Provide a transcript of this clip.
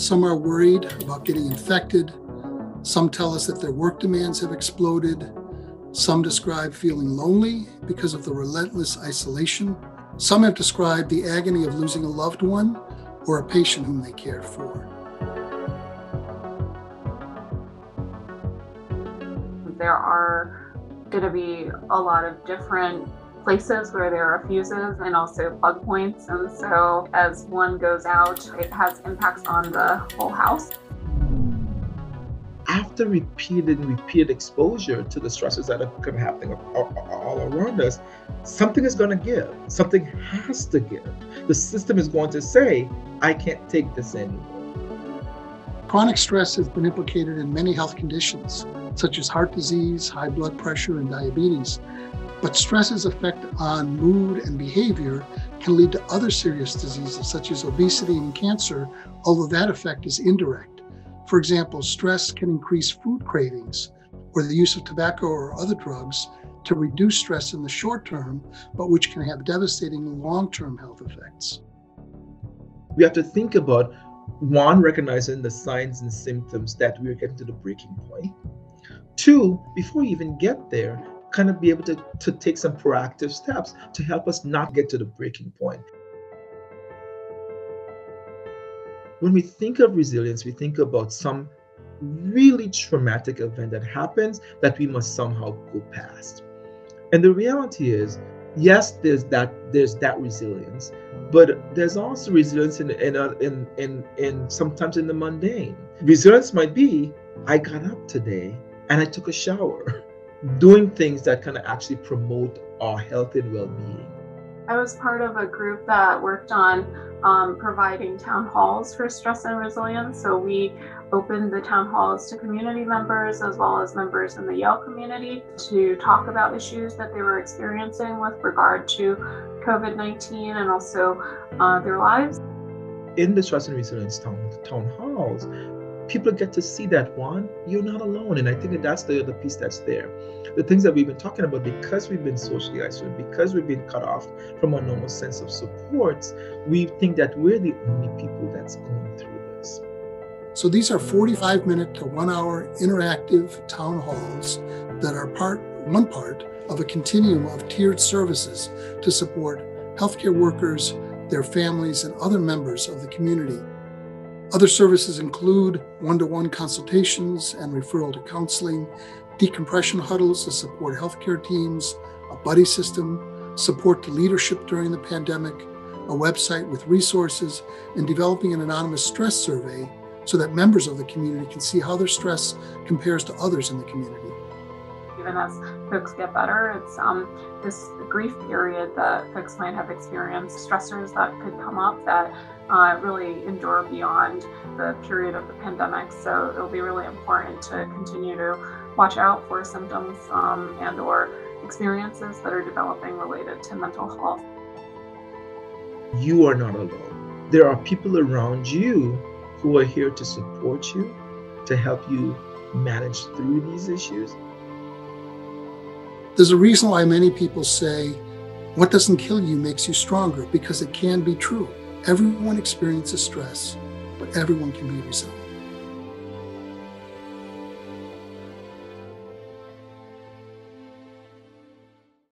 Some are worried about getting infected. Some tell us that their work demands have exploded. Some describe feeling lonely because of the relentless isolation. Some have described the agony of losing a loved one or a patient whom they cared for. There are going to be a lot of different places where there are fuses and also plug points. And so as one goes out, it has impacts on the whole house. After repeated and repeated exposure to the stresses that are kind of happening all, all around us, something is going to give. Something has to give. The system is going to say, I can't take this anymore. Chronic stress has been implicated in many health conditions, such as heart disease, high blood pressure, and diabetes. But stress's effect on mood and behavior can lead to other serious diseases such as obesity and cancer, although that effect is indirect. For example, stress can increase food cravings or the use of tobacco or other drugs to reduce stress in the short term, but which can have devastating long term health effects. We have to think about one, recognizing the signs and symptoms that we're getting to the breaking point. Two, before we even get there, kind of be able to, to take some proactive steps to help us not get to the breaking point. When we think of resilience, we think about some really traumatic event that happens that we must somehow go past. And the reality is, yes, there's that there's that resilience, but there's also resilience in in uh, in in, in sometimes in the mundane. Resilience might be I got up today and I took a shower. doing things that kind of actually promote our health and well-being. I was part of a group that worked on um, providing town halls for stress and resilience. So we opened the town halls to community members as well as members in the Yale community to talk about issues that they were experiencing with regard to COVID 19 and also uh, their lives. In the stress and resilience town, town halls, people get to see that one, you're not alone. And I think that that's the other piece that's there. The things that we've been talking about, because we've been socially isolated, because we've been cut off from our normal sense of supports, we think that we're the only people that's going through this. So these are mm. 45 minute to one hour interactive town halls that are part, one part of a continuum of tiered services to support healthcare workers, their families, and other members of the community other services include one to one consultations and referral to counseling, decompression huddles to support healthcare teams, a buddy system, support to leadership during the pandemic, a website with resources, and developing an anonymous stress survey so that members of the community can see how their stress compares to others in the community. Even as folks get better, it's um, this grief period that folks might have experienced, stressors that could come up that uh, really endure beyond the period of the pandemic. So it'll be really important to continue to watch out for symptoms um, and or experiences that are developing related to mental health. You are not alone. There are people around you who are here to support you, to help you manage through these issues. There's a reason why many people say, what doesn't kill you makes you stronger, because it can be true. Everyone experiences stress, but everyone can be resilient.